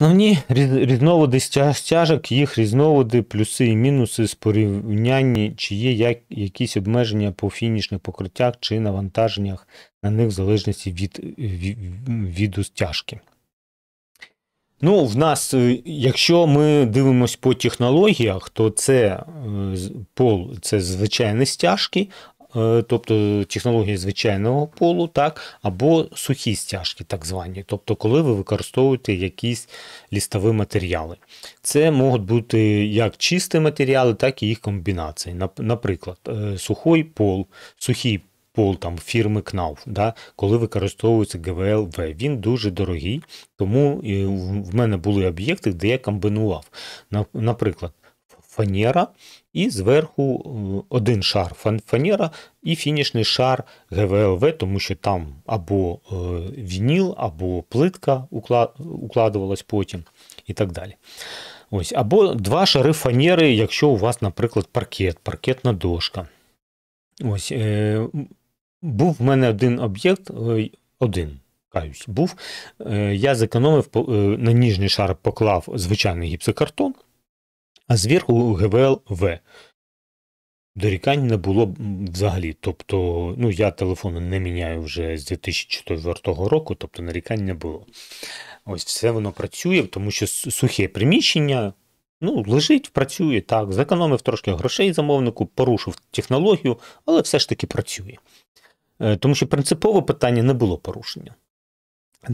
Основні різновиди стяжок, їх різновиди, плюси і мінуси з порівняння, чи є як, якісь обмеження по фінішних покриттях чи навантаженнях на них в залежності від від, від стяжки. Ну, в нас, е, якщо ми дивимося по технологіях, то це е, пол це звичайні стяжки, тобто технології звичайного полу, так, або сухі стяжки, так звані, тобто, коли ви використовуєте якісь лістові матеріали. Це можуть бути як чисті матеріали, так і їх комбінації. Наприклад, е, сухий пол, сухий пол там фірми КНАУФ, да, коли використовується ГВЛВ, він дуже дорогий, тому в мене були об'єкти, де я комбінував. Наприклад, фанера, і зверху е, один шар фанера і фінішний шар ГВЛВ, тому що там або е, вініл, або плитка укладувалась потім і так далі. Ось, Або два шари фанери, якщо у вас, наприклад, паркет, паркетна дошка. Ось, е, Був в мене один об'єкт, один. Каюсь, був. Я зекономив на ніжній шар поклав звичайний гіпсокартон, а зверху ГВЛ В. Дорікань не було взагалі. Тобто, ну, я телефон не міняю вже з 2004 року, тобто нарікань не було. Ось все воно працює, тому що сухе приміщення. Ну, лежить, працює так, зекономив трошки грошей замовнику, порушив технологію, але все ж таки працює. Е, тому що принципове питання не було порушення.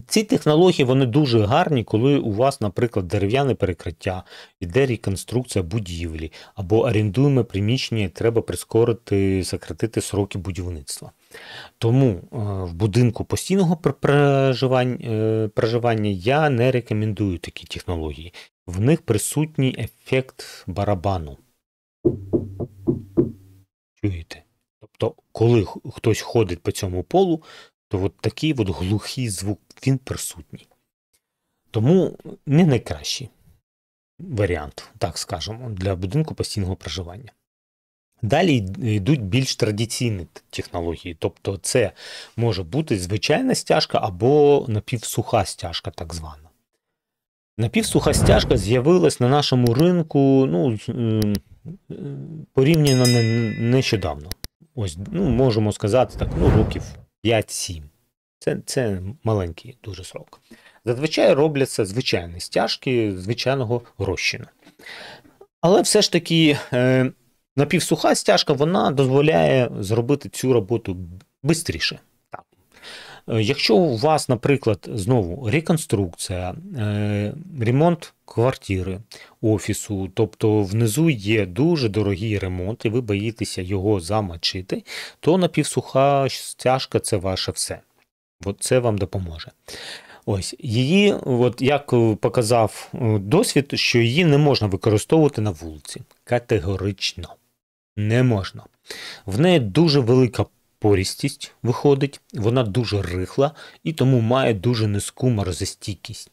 Ці технології вони дуже гарні, коли у вас, наприклад, дерев'яне перекриття, іде реконструкція будівлі або орендуємо приміщення, треба прискорити, сократити сроки будівництва. Тому е, в будинку постійного е, проживання я не рекомендую такі технології. В них присутній ефект барабану. Чуєте? Тобто, коли хтось ходить по цьому полу, то от такий от глухий звук він присутній. Тому не найкращий варіант, так скажемо, для будинку постійного проживання. Далі йдуть більш традиційні технології, тобто це може бути звичайна стяжка або напівсуха стяжка, так звана. Напівсуха стяжка з'явилась на нашому ринку ну, порівняно нещодавно. Ось, ну, Можемо сказати так, ну, років 5-7. Це це маленький дуже срок. Зазвичай робляться звичайні стяжки звичайного розчину. Але все ж таки е, напівсуха стяжка вона дозволяє зробити цю роботу швидше. Е, якщо у вас, наприклад, знову реконструкція, е, ремонт квартири, офісу, тобто внизу є дуже дорогий ремонт, і ви боїтеся його замочити, то напівсуха стяжка це ваше все. От це вам допоможе. Ось її, от як показав е, досвід, що її не можна використовувати на вулиці. Категорично не можна. В неї дуже велика порістість виходить, вона дуже рихла і тому має дуже низьку морозостійкість.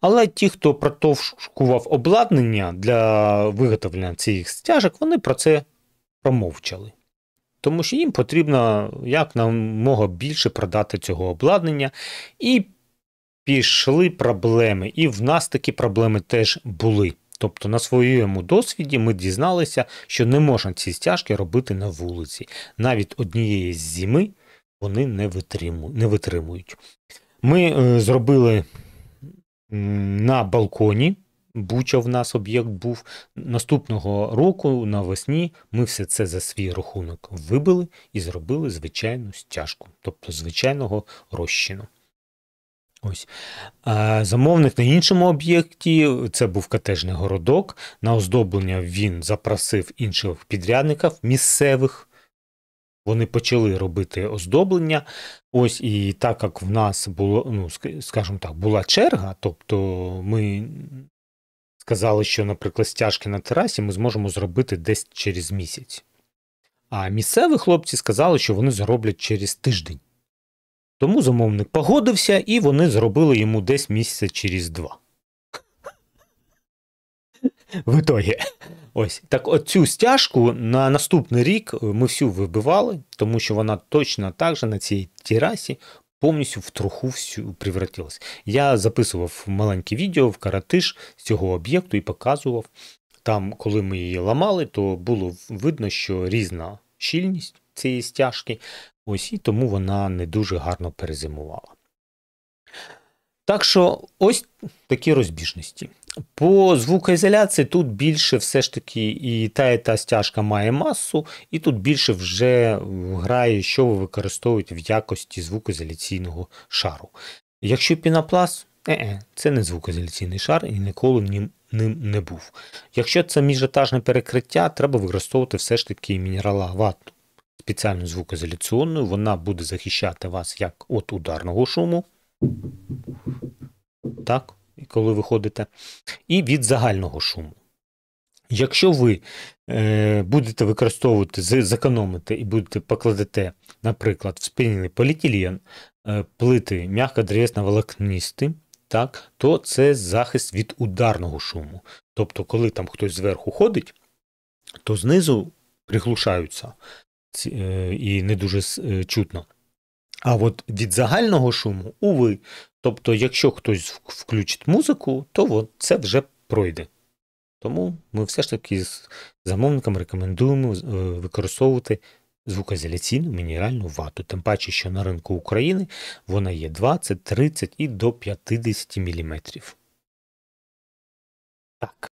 Але ті, хто протовшкував обладнання для виготовлення цих стяжок, вони про це промовчали. Тому що їм потрібно як якнамога більше продати цього обладнання. І пішли проблеми. І в нас такі проблеми теж були. Тобто на своєму досвіді ми дізналися, що не можна ці стяжки робити на вулиці. Навіть однієї зими вони не не витримують. Ми е, зробили на балконі. Буча в нас об'єкт був. Наступного року навесні ми все це за свій рахунок вибили і зробили звичайну стяжку, тобто звичайного розчину. Ось. А Замовник на іншому об'єкті, це був котежний городок. На оздоблення він запросив інших підрядників місцевих. Вони почали робити оздоблення. Ось і так як в нас було, ну, скажімо так, була черга, тобто ми сказали, що, наприклад, стяжки на терасі ми зможемо зробити десь через місяць. А місцеві хлопці сказали, що вони зроблять через тиждень. Тому замовник погодився, і вони зробили йому десь місяця через два. В ітогі. Ось. Так оцю стяжку на наступний рік ми всю вибивали, тому що вона точно так же на цій терасі повністю в труху всю превратилась. Я записував маленьке відео в каратиш з цього об'єкту і показував. Там, коли ми її ламали, то було видно, що різна щільність цієї стяжки, ось і тому вона не дуже гарно перезимувала. Так що ось такі розбіжності. По звукоізоляції тут більше все ж таки і та і та стяжка має масу, і тут більше вже грає, що ви використовуєте в якості звукоізоляційного шару. Якщо пінопласт, е-е, це не звукоізоляційний шар і ніколи ним, не був. Якщо це міжетажне перекриття, треба використовувати все ж таки мінерала мінераловату спеціальну звукоізоляційну, вона буде захищати вас як від ударного шуму. Так, коли ви ходите, і від загального шуму. Якщо ви е, будете використовувати, зекономите і будете покладете, наприклад, в спільний поліетилен, е, плити м'яко волокнисти, так, то це захист від ударного шуму. Тобто, коли там хтось зверху ходить, то знизу приглушаються і не дуже е, чутно. А от від загального шуму, уви. Тобто, якщо хтось включить музику, то це вже пройде. Тому ми все ж таки з замовникам рекомендуємо е, використовувати звукоізоляційну мінеральну вату. Тим паче, що на ринку України вона є 20, 30 і до 50 мм. Так.